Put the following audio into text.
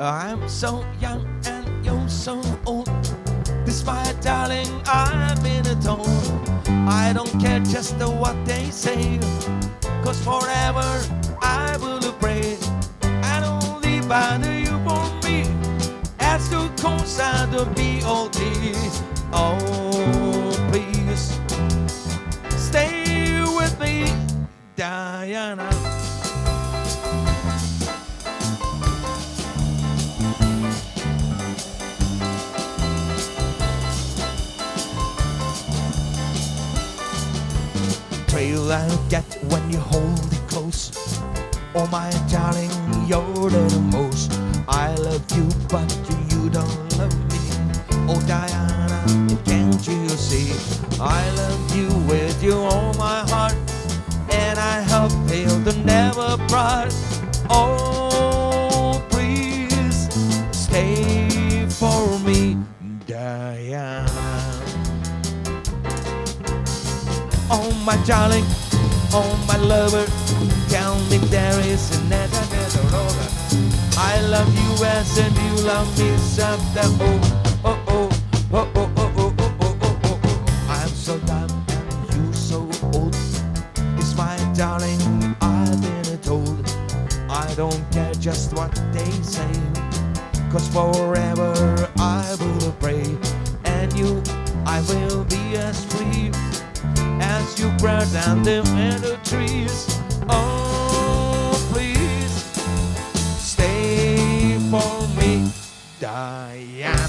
I'm so young and you're so old. This darling, I've been told. I don't care just what they say. Cause forever I will pray. I don't you for me. As to concern the B.O.D. Oh, please stay with me, Diana. Thrill I get when you hold it close. Oh my darling, you're the most. I love you, but you don't love me. Oh Diana, can't you see? I love you with you all my heart, and I hope you'll never part. Oh, Oh my darling, oh my lover, tell me there is another other. I love you as and you love me something. Oh, oh, oh, oh, oh, oh, oh, oh, oh, oh. I'm so and you so old. It's my darling, I've been told. I don't care just what they say. Cause forever I will as you grow down the meadow trees. Oh, please stay for me, Diana.